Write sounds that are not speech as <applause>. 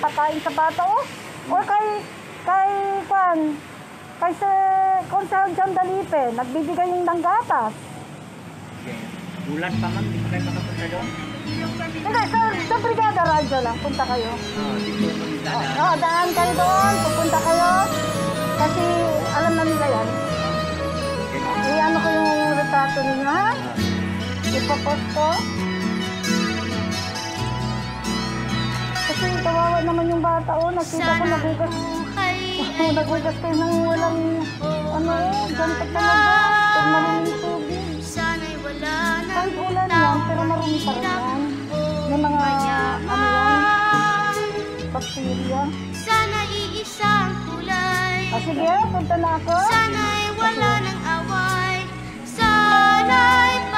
pagkain sa bata, oh. Or kay, kay, kwan, kay si Konsehal John Dalipe, nagbibigay ng gatas. Bulan pa man, di pa kayo makapunta doon. Hindi, sa, sa Brigada Radyo lang, punta kayo. Oh. Oo, oh, daan kayo doon, pupunta kayo. Kasi alam na nila yan. Ano ko yung retrato ninyo, ha? Ah, Ipapost ko. pagkakataon, nakita ko nagugas. Oh, <laughs> nagugas kayo ng walang, ano, ganito talaga. Pag maraming tubig. Kahit ulan yan, pero marami pa rin yan. May mga, ano yan, bacteria. Sana iisang kulay. Ah, sige, punta na ako. Sana'y wala okay. ng away. Sana'y